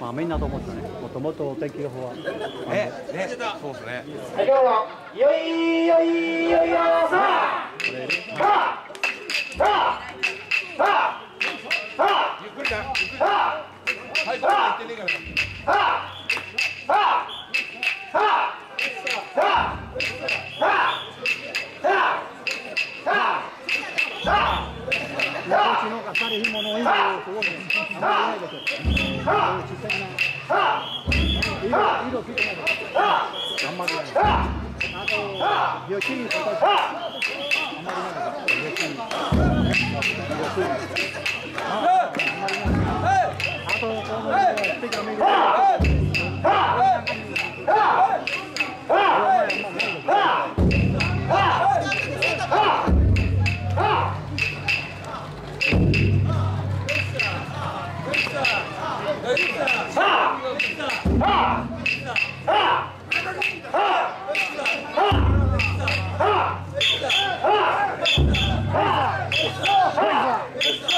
まあみんなと思ってたねもともと天気予報はねねそうですねはい、どうぞ。よいよいよいよさあ。さあ。さあ。さあ。さあ。ゆっくりなゆっくりさあ。はいこれ言ってねえからさあ。さあ。さあ。さあ。さあ。さあ。さあ。さあ。ちのがされひものいいすごいねあまりないでしょなあんまりないと予期にあんまりないです予期予 Let's go!